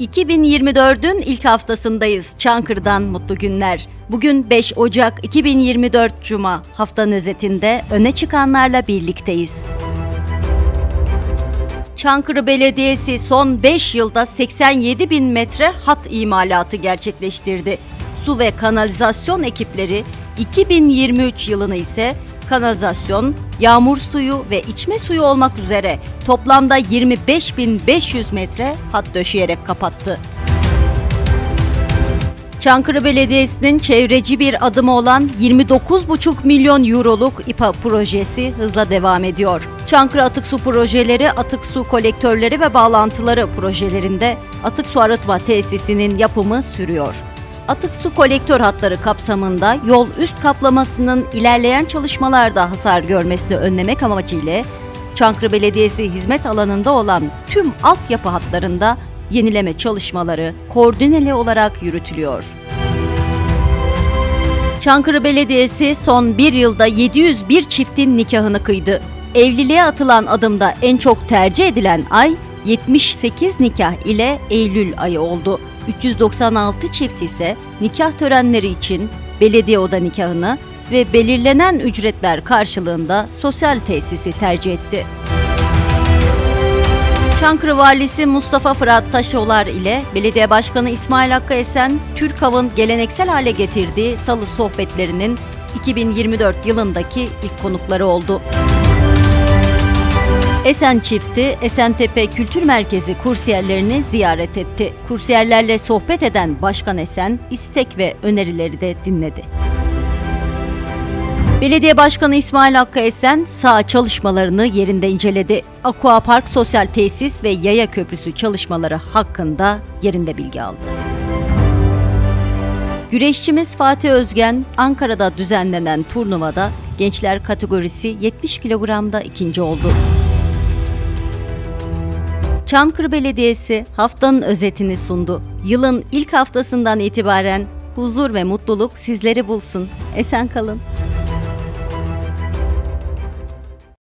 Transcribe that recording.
2024'ün ilk haftasındayız. Çankırı'dan mutlu günler. Bugün 5 Ocak 2024 Cuma. Haftanın özetinde öne çıkanlarla birlikteyiz. Çankırı Belediyesi son 5 yılda 87 bin metre hat imalatı gerçekleştirdi. Su ve kanalizasyon ekipleri 2023 yılını ise kanalizasyon, yağmur suyu ve içme suyu olmak üzere toplamda 25.500 metre hat döşeyerek kapattı. Çankırı Belediyesi'nin çevreci bir adımı olan 29,5 milyon euroluk İPA projesi hızla devam ediyor. Çankırı Atık Su Projeleri, Atık Su Kolektörleri ve Bağlantıları projelerinde atık su arıtma tesisinin yapımı sürüyor. Atık su kolektör hatları kapsamında yol üst kaplamasının ilerleyen çalışmalarda hasar görmesini önlemek amacıyla Çankırı Belediyesi hizmet alanında olan tüm altyapı hatlarında yenileme çalışmaları koordineli olarak yürütülüyor. Çankırı Belediyesi son bir yılda 701 çiftin nikahını kıydı. Evliliğe atılan adımda en çok tercih edilen ay 78 nikah ile Eylül ayı oldu. 396 çift ise nikah törenleri için belediye oda nikahını ve belirlenen ücretler karşılığında sosyal tesisi tercih etti. Çankırı Valisi Mustafa Fırat Taşolar ile Belediye Başkanı İsmail Hakkı Esen, Türk Hav'ın geleneksel hale getirdiği salı sohbetlerinin 2024 yılındaki ilk konukları oldu. Esen çifti Esentepe Kültür Merkezi kursiyerlerini ziyaret etti. Kursiyerlerle sohbet eden Başkan Esen istek ve önerileri de dinledi. Belediye Başkanı İsmail Hakkı Esen saha çalışmalarını yerinde inceledi. Aqua Park Sosyal Tesis ve Yaya Köprüsü çalışmaları hakkında yerinde bilgi aldı. Güreşçimiz Fatih Özgen, Ankara'da düzenlenen turnuvada gençler kategorisi 70 kilogramda ikinci oldu. Çankırı Belediyesi haftanın özetini sundu. Yılın ilk haftasından itibaren huzur ve mutluluk sizleri bulsun. Esen kalın.